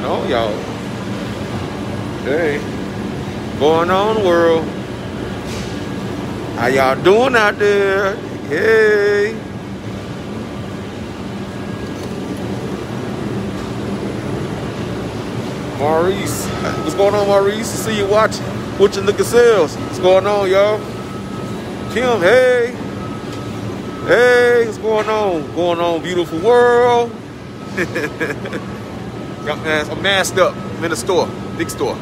going on, y'all? Hey, going on, world? How y'all doing out there? Hey. Maurice, what's going on, Maurice? See you watching. What the gazelles. What's going on, y'all? Kim, hey. Hey, what's going on? Going on, beautiful world. Got masked, I'm masked up. I'm in a store, big store.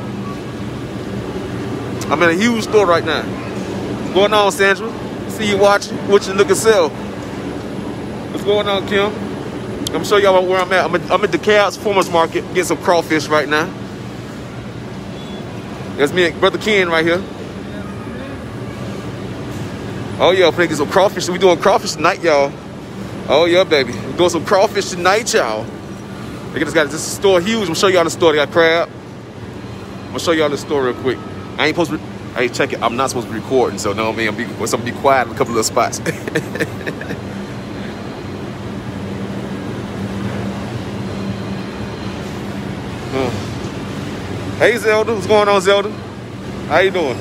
I'm in a huge store right now. What's going on, Sandra? See you watching. What you looking sell? What's going on, Kim? I'm show y'all where I'm at. I'm at, I'm at the Cabs Farmers Market getting some crawfish right now. That's me and Brother Ken right here. Oh yeah, I'm gonna get some crawfish. We doing crawfish tonight, y'all. Oh yeah, baby. We're doing some crawfish tonight, y'all. This store huge. I'm gonna show y'all the store. They got crab. I'm gonna show y'all the store real quick. I ain't supposed to. Hey, check it. I'm not supposed to be recording, so no, man. I'm be, I'm gonna be quiet in a couple of spots. Hmm. Hey Zelda, what's going on, Zelda? How you doing?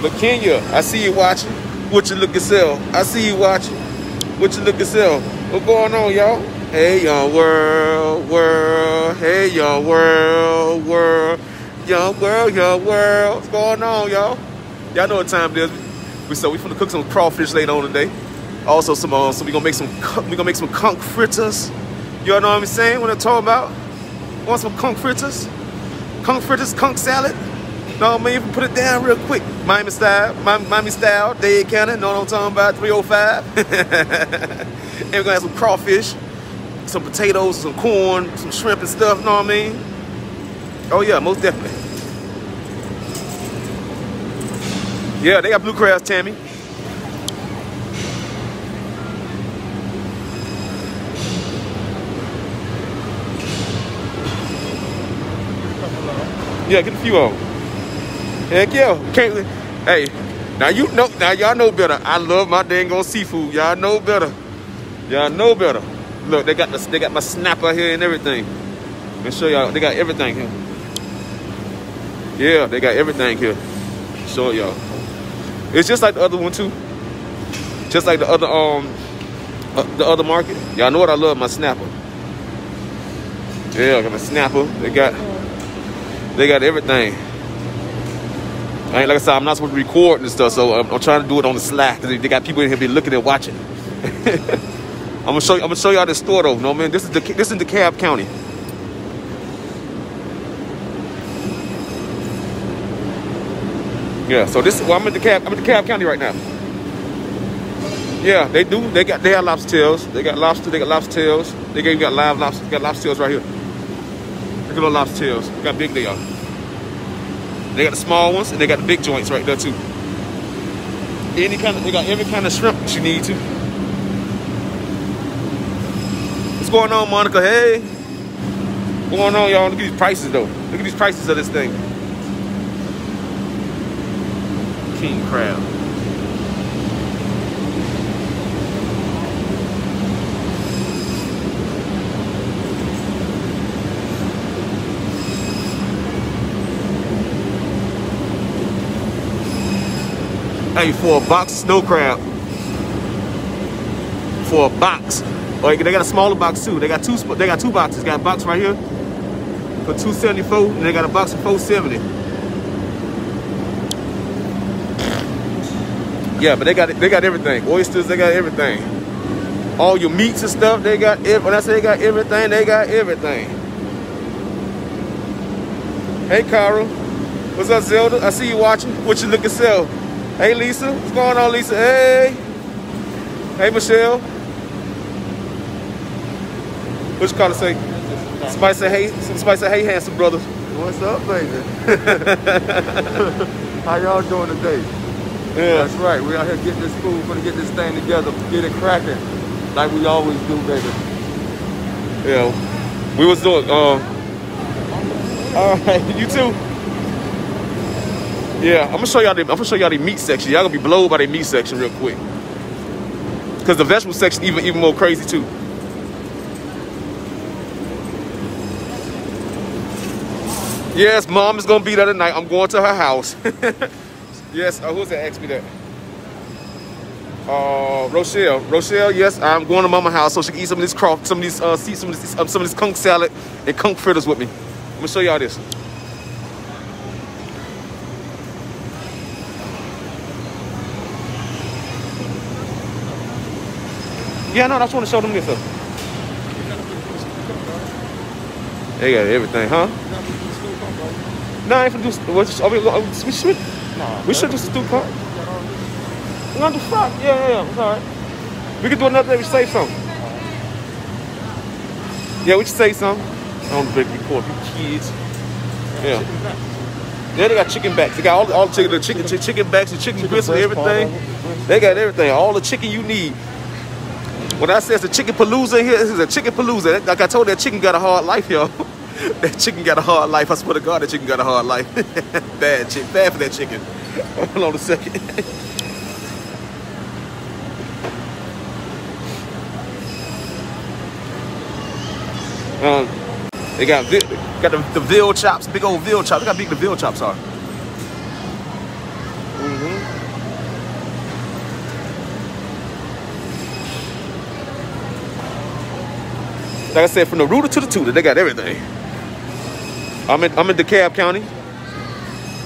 Look, Kenya, I see you watching. What you looking sell? I see you watching. What you looking sell? What's going on, y'all? Hey, young world, world. Hey, young world, world. Young world, young world. What's going on, y'all? Y'all know what time it is. We so we finna cook some crawfish later on today. Also, some uh, so we gonna make some we gonna make some conch fritters. You all know what I'm saying? What I'm talking about? Want some conch fritters? Conch fritters, conch salad? No, I mean, put it down real quick. Miami style, Miami style, Dade County, know what I'm talking about, 305. and we're gonna have some crawfish, some potatoes, some corn, some shrimp and stuff, you know what I mean? Oh yeah, most definitely. Yeah, they got blue crabs, Tammy. Yeah, get a few of them. Heck yeah. Can't, hey, now you know, now y'all know better. I love my dang on seafood. Y'all know better. Y'all know better. Look, they got the, they got my snapper here and everything. Let me show y'all. They got everything here. Yeah, they got everything here. Show y'all. It's just like the other one too. Just like the other um, uh, the other market. Y'all know what I love, my snapper. Yeah, I got my snapper. They got they got everything. I ain't like I said, I'm not supposed to record and stuff, so I'm, I'm trying to do it on the slack they got people in here be looking and watching. I'm gonna show you. I'm gonna show y'all the store though. No man, this is the this is DeKalb County. Yeah, so this well, I'm in DeKalb. I'm in DeKalb County right now. Yeah, they do. They got they have lobster tails. They got lobster. They got lobster tails. They got live lobster. Got lobster tails right here. Look at the lobster tails. Look how big they are. They got the small ones and they got the big joints right there too. Any kind of, they got every kind of shrimp that you need to. What's going on, Monica? Hey. What's going on, y'all? Look at these prices though. Look at these prices of this thing. King crab. Hey, for a box snow crab. For a box. Or they got a smaller box too. They got two they got two boxes. Got a box right here for 274 and they got a box for 470. Yeah, but they got they got everything. Oysters, they got everything. All your meats and stuff, they got when I say they got everything, they got everything. Hey Carl. What's up, Zelda? I see you watching. What you looking sell? Hey, Lisa. What's going on, Lisa? Hey. Hey, Michelle. What you call to say? Somebody say, hey. Somebody say, hey, handsome brother. What's up, baby? How y'all doing today? Yeah. That's right. We out here getting this food, gonna get this thing together, get it cracking, like we always do, baby. Yeah. We was doing, uh, all right, you too. Yeah, I'm gonna show y'all the I'm gonna show y'all the meat section. Y'all gonna be blown by the meat section real quick. Cause the vegetable section even even more crazy too. Yes, mom is gonna be there tonight. I'm going to her house. yes, uh, who's that asked me that? Uh, Rochelle. Rochelle, yes, I'm going to mama's house so she can eat some of this craw, some of these, uh, see some of this, um, some of this conch salad and conch fritters with me. I'm gonna show y'all this. Yeah, no, I just want to show them this stuff. They got everything, huh? No, I ain't finna do. What's, are we, are we, we should. Nah, We should just do cut. Not the fuck. Yeah, yeah, yeah. It's all right. We can do another day. We save some. Yeah, we should save some. I don't break record for kids. Yeah. Yeah, they got chicken backs. They got all, all the chicken, the chicken, chicken, chicken backs, the chicken, Chicken breast everything. They got everything. All the chicken you need. When I say it's a chicken palooza here, this is a chicken palooza. Like I told you, that chicken got a hard life, yo. that chicken got a hard life. I swear to God, that chicken got a hard life. bad chicken. Bad for that chicken. Hold on a second. um, they got got the, the veal chops, big old veal chops. Look how big the veal chops are. Like I said, from the rooter to the tutor, they got everything. I'm in I'm in DeKalb County.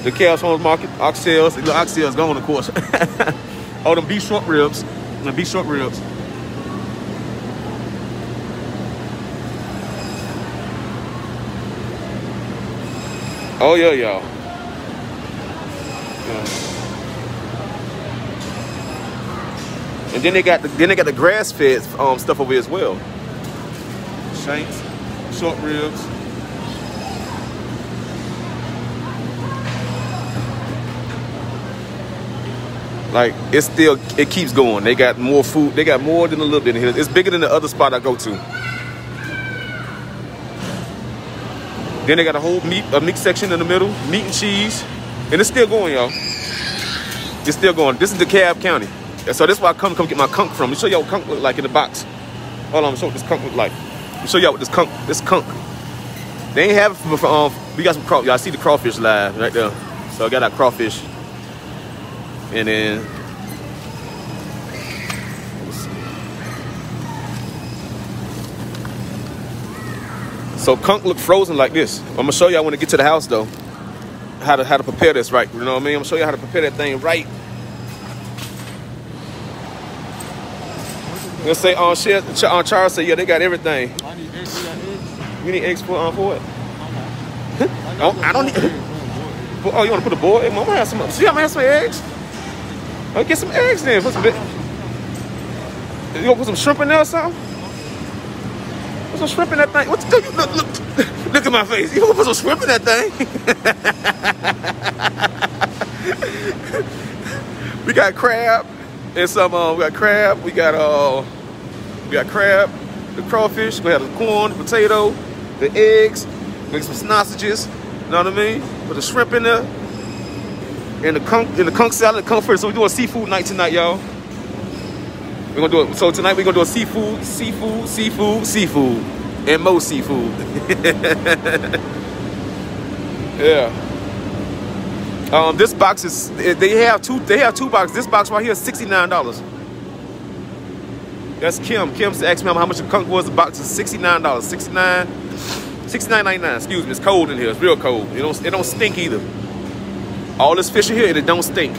DeKalb Farmers Market, oxtails, the oxtails gone, of course. oh, them beef short ribs, the beef short ribs. Oh yeah, y'all. Yeah. And then they got the then they got the grass fed um, stuff over here as well. Shanks, short ribs. Like it's still it keeps going. They got more food. They got more than a little bit in here. It's bigger than the other spot I go to. Then they got a whole meat a meat section in the middle, meat and cheese, and it's still going, y'all. It's still going. This is DeKalb County, And so this is where I come come get my conch from. Let me show y'all what conch look like in the box. Hold on, let me show what this conch look like. Let me show y'all what this conch this conch. They ain't have it for um. We got some craw. Y'all see the crawfish live right there. So I got that crawfish, and then. So conch look frozen like this. I'm gonna show y'all when I get to the house though, how to how to prepare this right. You know what I mean? I'm gonna show you how to prepare that thing right. Let's say on shit, on Charles said, yeah, they got everything. I need eggs. You eggs? You need eggs for um, for it. I Oh, I don't need- Oh, you want to put a egg? I'm gonna have some. See, I'm gonna have some eggs. I'll get some eggs then. Put some. bit- You gonna put some shrimp in there or something? Put some shrimp in that thing. What's look, look, look, look at my face. You gonna put some shrimp in that thing? we got crab and some. Uh, we got crab. We got uh, we got crab, the crawfish. We have the corn, the potato, the eggs. Make some sausages. You know what I mean? Put the shrimp in there. And the conch, and the conch salad, comfort. So we're doing seafood night tonight, y'all. We're gonna do it. So tonight we're gonna do a seafood, seafood, seafood, seafood, and more seafood. yeah. Um, this box is they have two. They have two boxes. This box right here is sixty nine dollars. That's Kim. Kim asked me how much the conch was. The box is sixty nine dollars. Sixty nine. Sixty nine ninety nine. Excuse me. It's cold in here. It's real cold. It don't. It don't stink either. All this fish in here, and it don't stink.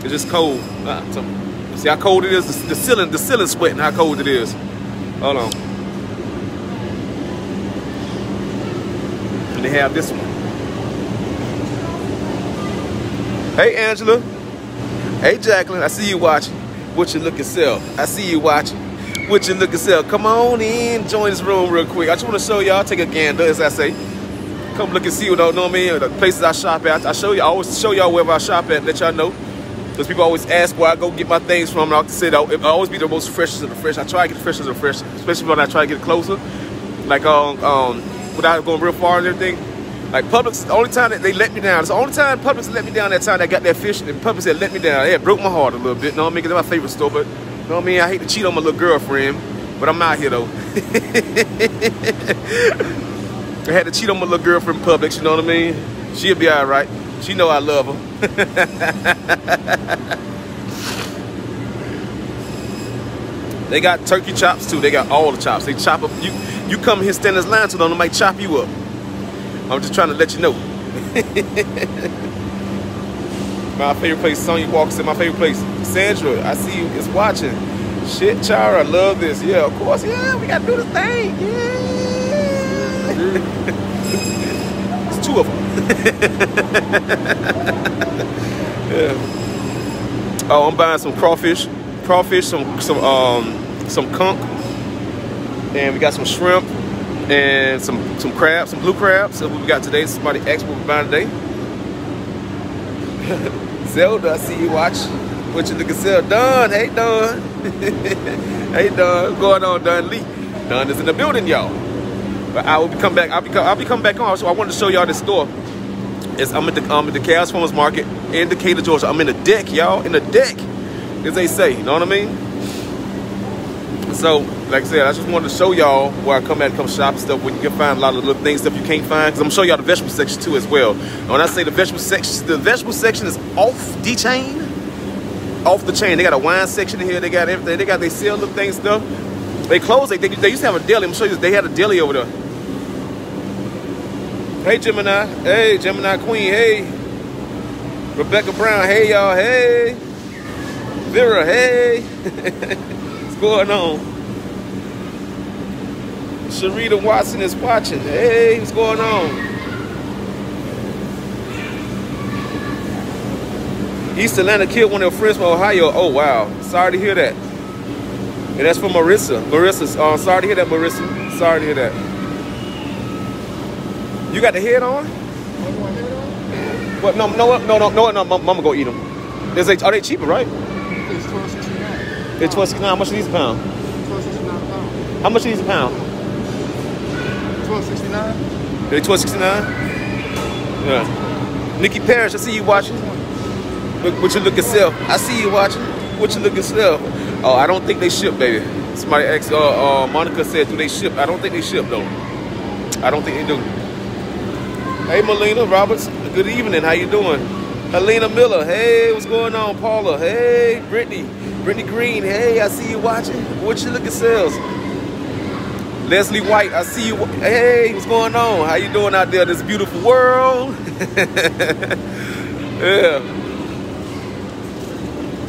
It's just cold. Ah, so- see how cold it is? The, the ceiling, the ceiling sweating. How cold it is. Hold on. And they have this one. Hey Angela. Hey Jacqueline. I see you watching. What you looking sell? I see you watching. What you looking sell? Come on in, join this room real quick. I just want to show y'all. Take a gander, as I say. Come look and see what I know what I. The places I shop at. I show you. I always show y'all wherever I shop at. Let y'all know. Because people always ask where I go get my things from. And I say that it always be the most freshest of the fresh. I try to get the freshest of the fresh, especially when I try to get closer. Like um um without going real far and everything. Like Publix, the only time that they let me down. It's the only time Publix let me down that time I got that fish. And Publix had let me down. Yeah, It broke my heart a little bit. You know what I mean? 'Cause my favorite store. But you know what I mean? I hate to cheat on my little girlfriend. But I'm out here though. I had to cheat on my little girlfriend in public, you know what I mean? She'll be all right. She know I love her. they got turkey chops too. They got all the chops. They chop up. You you come here stand this line too long, they might chop you up. I'm just trying to let you know. my favorite place, Sonya Walks in my favorite place. Sandra, I see you is watching. Shit, Chara, I love this. Yeah, of course. Yeah, we gotta do the thing. Yeah. it's two of them. yeah. Oh, I'm buying some crawfish, crawfish, some some um some conch, and we got some shrimp and some some crabs, some blue crabs. So what we got today. Somebody asked what we buying today. Zelda, I see you watch. What you looking sell? Don, hey Don. hey Don, what's going on, Don Lee? Don is in the building, y'all. But I will be come back. I'll be I'll be coming back on. So I wanted to show y'all this store. It's, I'm at the um, at the Chaos Farmers Market in Decatur, Georgia. I'm in the deck, y'all. In the deck, as they say. You know what I mean? So, like I said, I just wanted to show y'all where I come at, come shop stuff where you can find a lot of little things stuff you can't find. Cause I'm gonna show y'all the vegetable section too as well. And when I say the vegetable section, the vegetable section is off the chain, off the chain. They got a wine section in here. They got everything. They got they sell little things stuff. They closed. They, they, they used to have a deli. I'm show you. They had a deli over there. Hey Gemini. Hey Gemini Queen. Hey Rebecca Brown. Hey y'all. Hey Vera. Hey. What's going on? Sharita Watson is watching. Hey, what's going on? East Atlanta killed one of their friends from Ohio. Oh, wow. Sorry to hear that. And that's from Marissa. Marissa, uh, sorry to hear that, Marissa. Sorry to hear that. You got the head on? What? No, no, no, no, no, no. Mama go eat them. Is they, are they cheaper, right? It's twelve sixty nine. It's twelve sixty nine. How much are these a pound? Twelve sixty nine pound. How much are these a pound? Twelve sixty nine. They twelve sixty nine. Yeah. Nikki Parrish, I see you watching. Look, what you looking self? I see you watching. What you looking self? Oh, I don't think they ship, baby. Somebody asked. Uh, uh, Monica said, "Do they ship?" I don't think they ship though. I don't think they do. Hey, Melina Roberts. Good evening. How you doing? Helena Miller. Hey, what's going on? Paula. Hey, Brittany. Brittany Green. Hey, I see you watching. What you looking sales? Leslie White. I see you. Hey, what's going on? How you doing out there? This beautiful world. yeah.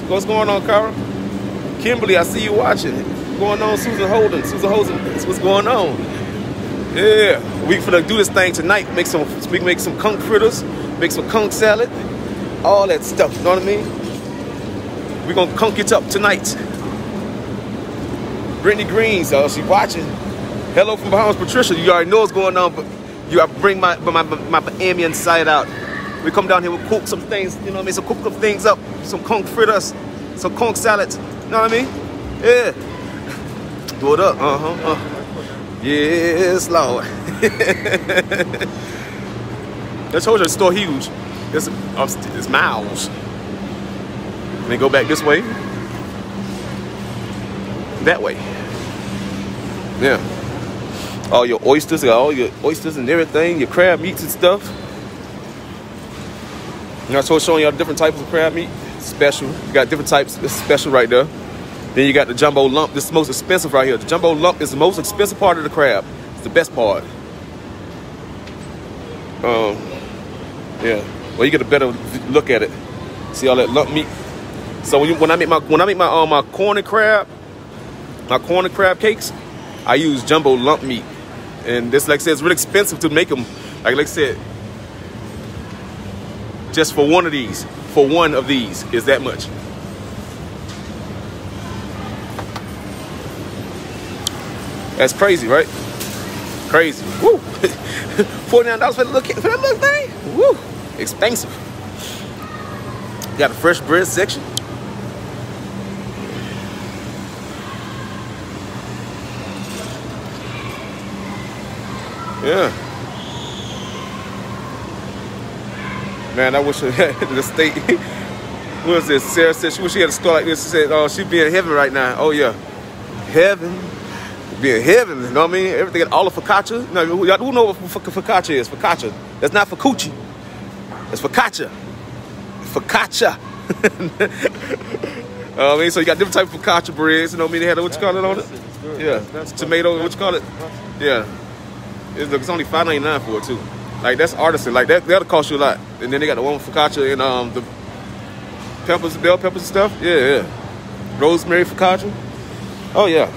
What's going on, Cara? Kimberly, I see you watching. What's going on, Susan Holden? Susan Holden, what's going on? Yeah, we finna do this thing tonight. Make some, we can make some conch fritters, make some conch salad, all that stuff. You know what I mean? We gonna conch it up tonight. Brittany Green, so she watching. Hello from Bahamas, Patricia. You already know what's going on, but you bring my my my, my Bahamian side out. We come down here, we cook some things, you know what I mean? So cook some things up, some conch fritters, some conch salads. You know what I mean? Yeah. Do it up. Uh-huh. Uh. Yes, Lord. I told you it's still huge. It's, it's miles. Let me go back this way. That way. Yeah. All your oysters, got all your oysters and everything, your crab meats and stuff. You know, so showing y'all different types of crab meat. Special. You got different types. Is special right there. Then you got the jumbo lump. This is most expensive right here. The jumbo lump is the most expensive part of the crab. It's the best part. Um, yeah. Well, you get a better look at it. See all that lump meat. So when, you, when I make my when I make my um my corn and crab, my corn and crab cakes, I use jumbo lump meat. And this, like I said, it's really expensive to make them. Like, like I said, just for one of these, for one of these is that much. That's crazy, right? Crazy. Woo! $49 for the look for that little thing? Woo! Expensive. Got a fresh bread section. Yeah. Man, I wish had the state. what was this? Sarah said she wish she had a store like this. She said, "Oh, she'd be in heaven right now." Oh yeah, heaven. Being heaven. You know what I mean? Everything, all the focaccia. No, who, y'all who know what focaccia is? Focaccia. That's not focaccia. It's focaccia. Focaccia. Uh, I mean, so you got different type of focaccia breads. You know what I mean? They had what you call it on it? Yeah, That's tomato. What you call it? Yeah, it's, it's only five ninety nine for it too. Like that's artisan. Like that that'll cost you a lot. And then they got the one with focaccia and um the peppers, bell peppers and stuff. Yeah, yeah. Rosemary focaccia. Oh yeah.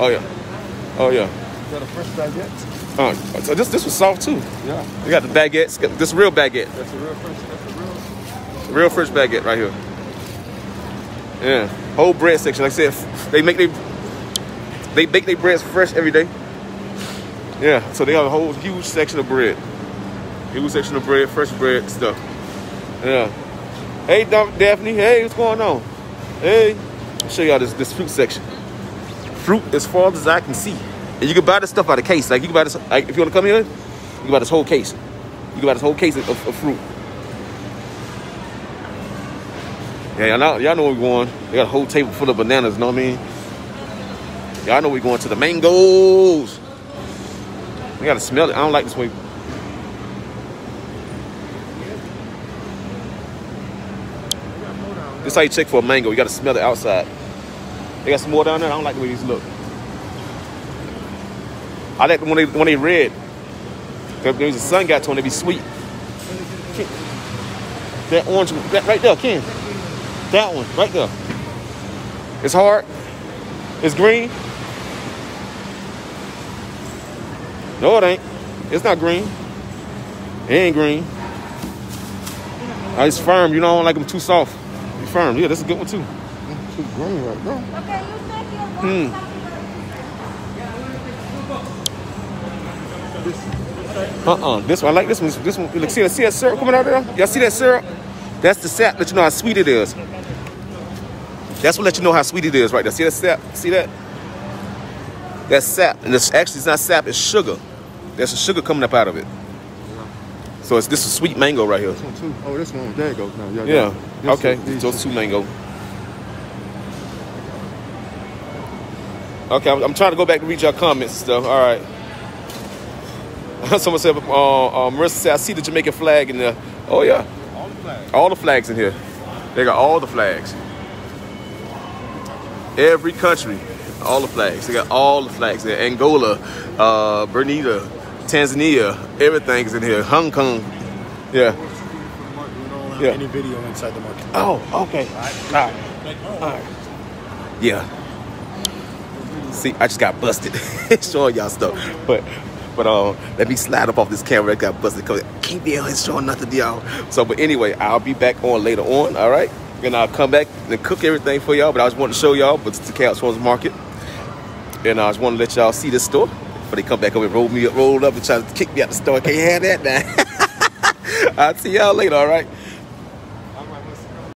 Oh yeah. Oh yeah. Got a fresh baguette? Uh, so this this was soft too. Yeah. We got the baguettes. This real baguette. That's a real fresh. That's a real. Real fresh baguette right here. Yeah, whole bread section. Like I said, they make they they bake their breads fresh every day. Yeah, so they have a whole huge section of bread. Huge section of bread, fresh bread stuff. Yeah. Hey, Daphne. Hey, what's going on? Hey, I'll show y'all this this fruit section. Fruit as far as I can see. And you can buy this stuff out of case. Like you can buy this. Like if you want to come here, you can buy this whole case. You can buy this whole case of, of fruit. Yeah, y'all know, know we're going. They got a whole table full of bananas, know what I mean? Y'all know we're going to the mangoes. We gotta smell it. I don't like this way. This how you check for a mango. You gotta smell it outside. They got some more down there. I don't like the way these look. I like when they when they red. When the sun got to them, they be sweet. That orange, that right there, Ken. That one, right there. It's hard. It's green. No, it ain't. It's not green. It ain't green. Uh, it's firm. You don't like them too soft. Be firm. Yeah, that's a good one too. Too green right there. Okay, you take your Hmm. Uh-uh. This one, I like this one. This one. Look, see, see that syrup coming out there? Y'all see that syrup? That's the sap. Let you know how sweet it is. That's what let you know how sweet it is right there. See that sap? See that? That's sap. And it's actually it's not sap, it's sugar. There's some sugar coming up out of it. So it's this is sweet mango right here. This one too. Oh, this one. There it goes now. Yeah. Yeah. Okay. Those two mango. Okay, I'm, I'm trying to go back to read your comments and stuff. All right. Someone said, uh, uh, Marissa said, I see the Jamaican flag in there. Oh, yeah. All the flags. All the flags in here. They got all the flags. Every country, all the flags. They got all the flags there. Angola, uh, Bermuda, Tanzania, everything's in here. Hong Kong. Yeah. We don't allow Yeah. any video inside the market. Oh, okay. All right. All right. Yeah. See, I just got busted showing y'all stuff. But but um, let me slide up off this camera. I got busted because I can't be showing nothing to y'all. So but anyway, I'll be back on later on, all right? And I'll come back and cook everything for y'all. But I just wanted to show y'all, but it's the Chaos Farmers Market. And I just want to let y'all see this store. But they come back over and roll me up, roll up and try to kick me out the store. Can't have that now. I'll see y'all later, all right?